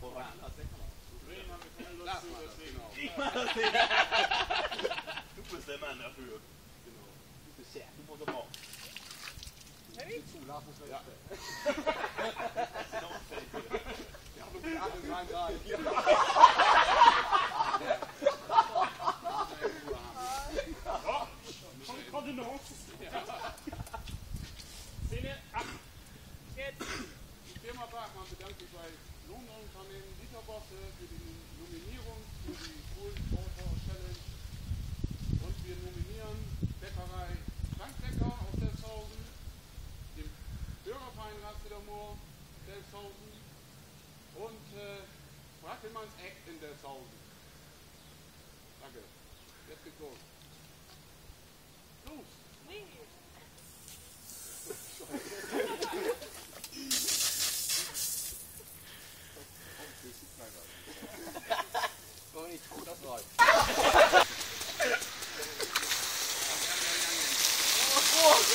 Du bist der Mann dafür. Genau. Du bist sehr, du musst aber auch. Zulauf muss man ja. Ja, die Arme waren gerade hier. Komm, komm, noch. Szene ab. Die Firma Bachmann bedankt sich bei Lohnunternehmen Literbosse für die Nominierung für die Photo Challenge. Und wir nominieren Bäckerei Frankbecker aus Delfshausen, den Bürgerverein Ratswiedermoor Delfshausen und äh, Brackelmanns Eck in Delfshausen. Danke. Jetzt geht's. Los! Oh,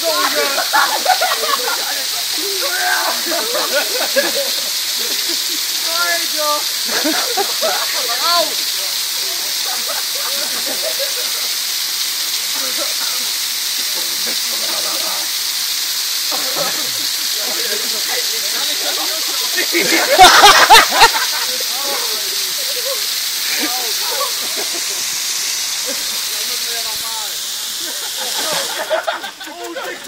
going good. Sorry, Joe. Ow. Ha ha ha! Oh,